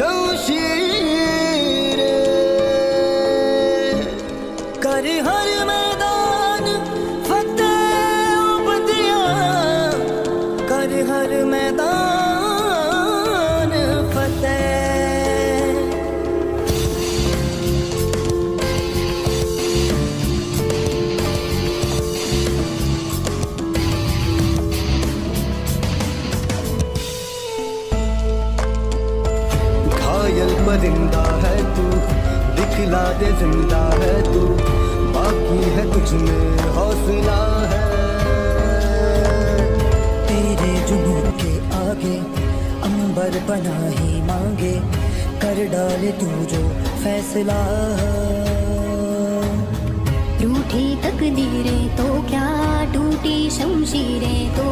शमशीर। कर हर परिंदा है तू दिखला दे ज़िंदा है तू बाकी है तुझ में हौसला है। तेरे जुनून के आगे अंबर बना ही मांगे कर डाले तू जो फैसला रूठी तकदीरें तो क्या टूटी शमशीरें तो